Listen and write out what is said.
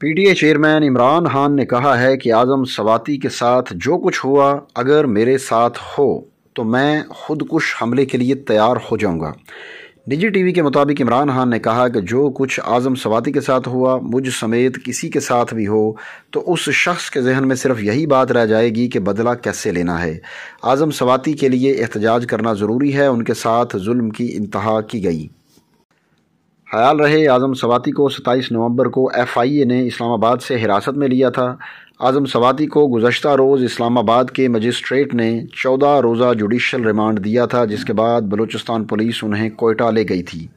PTA chairman Imran Khan ने कहा है कि आज़म सवाती के साथ जो कुछ हुआ, अगर मेरे साथ हो तो मैं खुदकुश हमले के लिए तैयार हो जाऊँगा। निजी टीवी के मुताबिक इमरान खान ने कहा कि जो कुछ आज़म सवाती के साथ हुआ, मुझ समेत किसी के साथ भी हो तो उस शख्स के जहन में सिर्फ़ यही बात रह जाएगी कि बदला कैसे लेना है। आज़म सवाती के लिए एहतजाज करना ज़रूरी है, उनके साथ जुल्म की इंतहा की गई। ख्याल रहे, आज़म सवाती को 27 नवंबर को एफआईए ने इस्लामाबाद से हिरासत में लिया था। आज़म सवाती को गुजशत रोज़ इस्लामाबाद के मजिस्ट्रेट ने चौदह रोज़ा जुडिशल रिमांड दिया था, जिसके बाद बलूचिस्तान पुलिस उन्हें कोयटा ले गई थी।